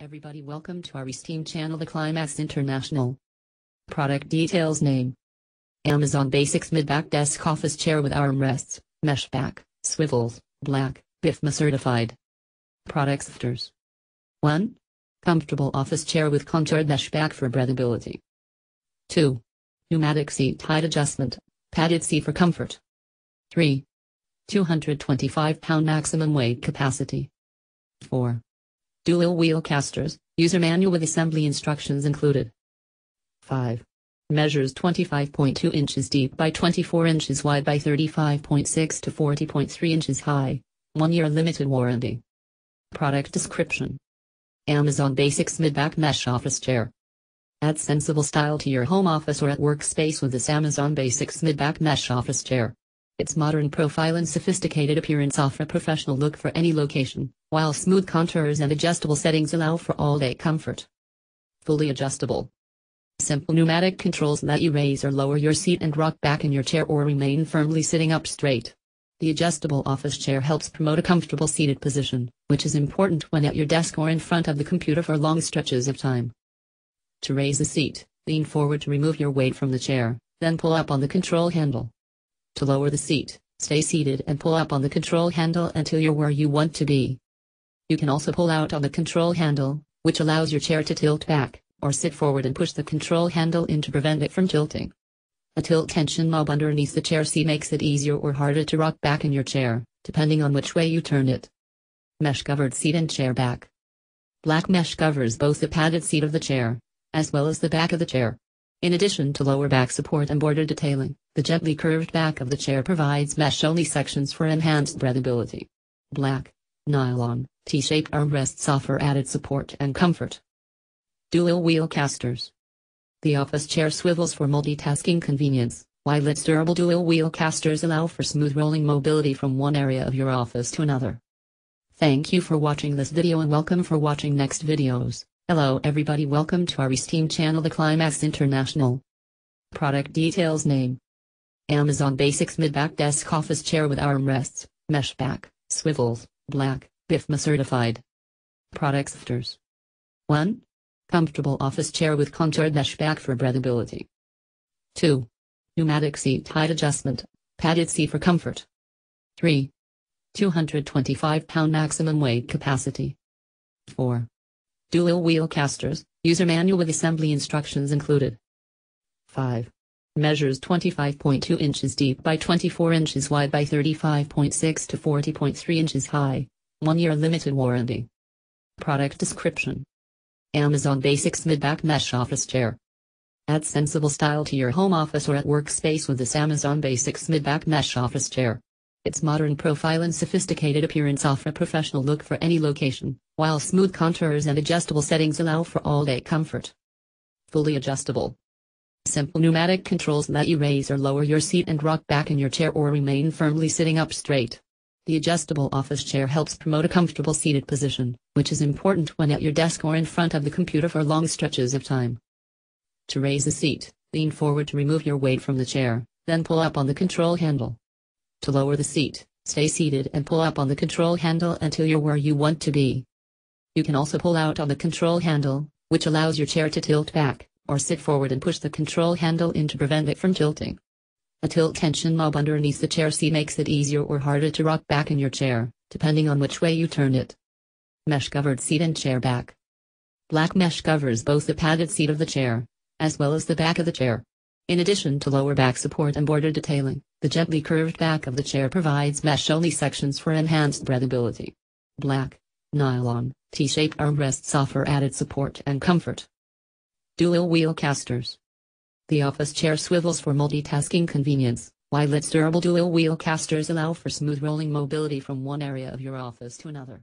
Everybody welcome to our Esteem channel The Climax International. Product details name. Amazon Basics mid-back desk office chair with armrests, mesh back, swivels, black, BIFMA certified. Products features. 1. Comfortable office chair with contoured mesh back for breathability. 2. Pneumatic seat height adjustment, padded seat for comfort. 3. 225 pound maximum weight capacity. 4. Dual wheel casters, user manual with assembly instructions included. 5. Measures 25.2 inches deep by 24 inches wide by 35.6 to 40.3 inches high. 1 year limited warranty. Product description Amazon Basics mid-back mesh office chair. Add sensible style to your home office or at workspace with this Amazon Basics mid-back mesh office chair. Its modern profile and sophisticated appearance offer a professional look for any location, while smooth contours and adjustable settings allow for all-day comfort. Fully adjustable. Simple pneumatic controls let you raise or lower your seat and rock back in your chair or remain firmly sitting up straight. The adjustable office chair helps promote a comfortable seated position, which is important when at your desk or in front of the computer for long stretches of time. To raise the seat, lean forward to remove your weight from the chair, then pull up on the control handle. To lower the seat, stay seated and pull up on the control handle until you're where you want to be. You can also pull out on the control handle, which allows your chair to tilt back, or sit forward and push the control handle in to prevent it from tilting. A tilt tension knob underneath the chair seat makes it easier or harder to rock back in your chair, depending on which way you turn it. Mesh covered seat and chair back. Black mesh covers both the padded seat of the chair, as well as the back of the chair. In addition to lower back support and border detailing, the gently curved back of the chair provides mesh-only sections for enhanced breathability. Black, nylon, T-shaped armrests offer added support and comfort. Dual wheel casters. The office chair swivels for multitasking convenience, while its durable dual wheel casters allow for smooth rolling mobility from one area of your office to another. Thank you for watching this video and welcome for watching next videos. Hello everybody welcome to our esteemed channel The Climax International. Product details name. Amazon Basics mid-back desk office chair with armrests, mesh back, swivels, black, BIFMA certified. Products features. 1. Comfortable office chair with contoured mesh back for breathability. 2. Pneumatic seat height adjustment, padded seat for comfort. 3. 225 pound maximum weight capacity. 4. Dual wheel casters, user manual with assembly instructions included. 5. Measures 25.2 inches deep by 24 inches wide by 35.6 to 40.3 inches high. 1 year limited warranty. Product description Amazon Basics mid-back mesh office chair. Add sensible style to your home office or at workspace with this Amazon Basics mid-back mesh office chair. Its modern profile and sophisticated appearance offer a professional look for any location, while smooth contours and adjustable settings allow for all-day comfort. Fully adjustable. Simple pneumatic controls let you raise or lower your seat and rock back in your chair or remain firmly sitting up straight. The adjustable office chair helps promote a comfortable seated position, which is important when at your desk or in front of the computer for long stretches of time. To raise the seat, lean forward to remove your weight from the chair, then pull up on the control handle. To lower the seat, stay seated and pull up on the control handle until you're where you want to be. You can also pull out on the control handle, which allows your chair to tilt back, or sit forward and push the control handle in to prevent it from tilting. A tilt tension knob underneath the chair seat makes it easier or harder to rock back in your chair, depending on which way you turn it. Mesh covered seat and chair back. Black mesh covers both the padded seat of the chair, as well as the back of the chair. In addition to lower back support and border detailing, the gently curved back of the chair provides mesh-only sections for enhanced breathability. Black, nylon, T-shaped armrests offer added support and comfort. Dual wheel casters. The office chair swivels for multitasking convenience, while its durable dual wheel casters allow for smooth rolling mobility from one area of your office to another.